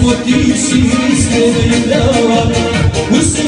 Motivos que me dão, os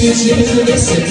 que te.